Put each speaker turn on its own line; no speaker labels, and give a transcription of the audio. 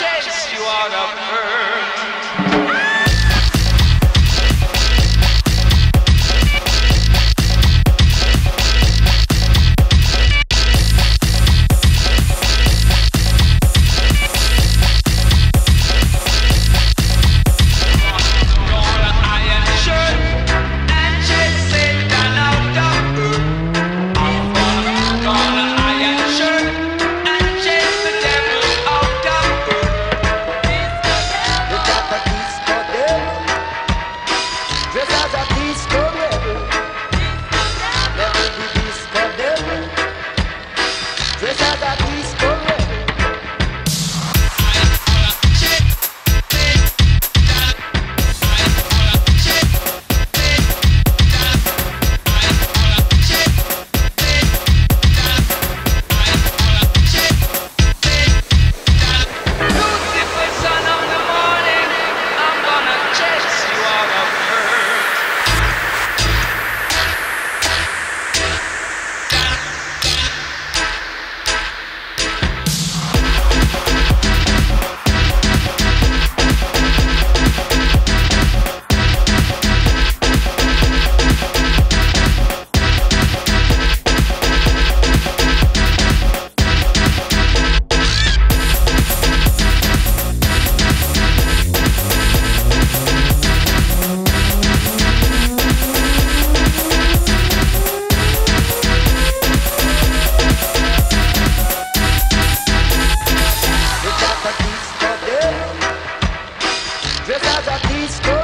chase you out of earth. streets.